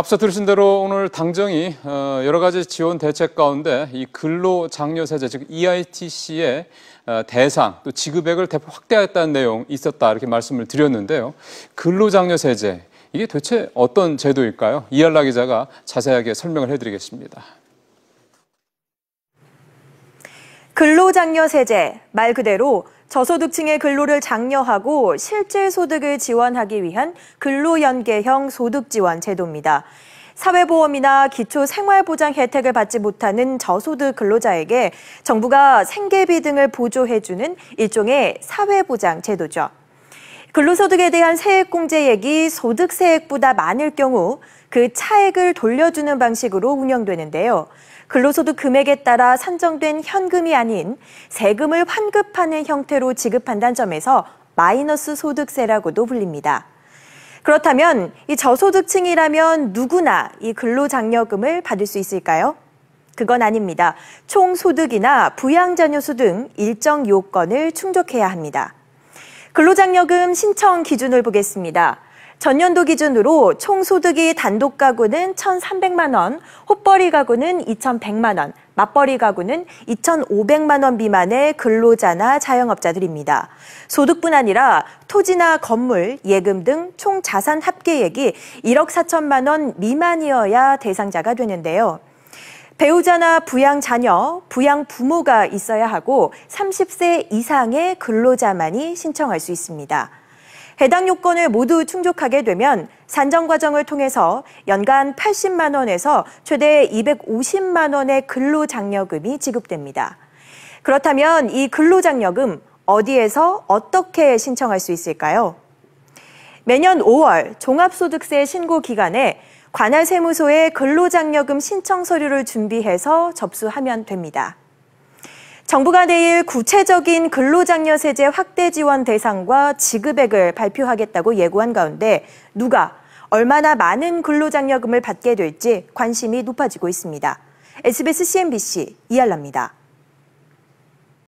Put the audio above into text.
앞서 들으신 대로 오늘 당정이 어, 여러 가지 지원 대책 가운데 이 근로 장려 세제 즉 EITC의 어, 대상 또 지급액을 대폭 확대하겠다는 내용 있었다 이렇게 말씀을 드렸는데요. 근로 장려 세제 이게 도대체 어떤 제도일까요? 이할라 기자가 자세하게 설명을 해드리겠습니다. 근로장려세제 말 그대로 저소득층의 근로를 장려하고 실제 소득을 지원하기 위한 근로연계형 소득지원 제도입니다. 사회보험이나 기초 생활보장 혜택을 받지 못하는 저소득 근로자에게 정부가 생계비 등을 보조해주는 일종의 사회보장 제도죠. 근로소득에 대한 세액공제액이 소득세액보다 많을 경우 그 차액을 돌려주는 방식으로 운영되는데요. 근로소득 금액에 따라 산정된 현금이 아닌 세금을 환급하는 형태로 지급한다는 점에서 마이너스 소득세라고도 불립니다. 그렇다면 이 저소득층이라면 누구나 이 근로장려금을 받을 수 있을까요? 그건 아닙니다. 총소득이나 부양자녀수 등 일정 요건을 충족해야 합니다. 근로장려금 신청 기준을 보겠습니다. 전년도 기준으로 총소득이 단독 가구는 1,300만 원, 호벌이 가구는 2,100만 원, 맞벌이 가구는 2,500만 원 미만의 근로자나 자영업자들입니다. 소득뿐 아니라 토지나 건물, 예금 등 총 자산 합계액이 1억 4천만 원 미만이어야 대상자가 되는데요. 배우자나 부양 자녀, 부양 부모가 있어야 하고 30세 이상의 근로자만이 신청할 수 있습니다. 해당 요건을 모두 충족하게 되면 산정 과정을 통해서 연간 80만 원에서 최대 250만 원의 근로장려금이 지급됩니다. 그렇다면 이 근로장려금 어디에서 어떻게 신청할 수 있을까요? 매년 5월 종합소득세 신고 기간에 관할 세무소에 근로장려금 신청 서류를 준비해서 접수하면 됩니다. 정부가 내일 구체적인 근로장려세제 확대 지원 대상과 지급액을 발표하겠다고 예고한 가운데 누가 얼마나 많은 근로장려금을 받게 될지 관심이 높아지고 있습니다. SBS CNBC 이알라입니다.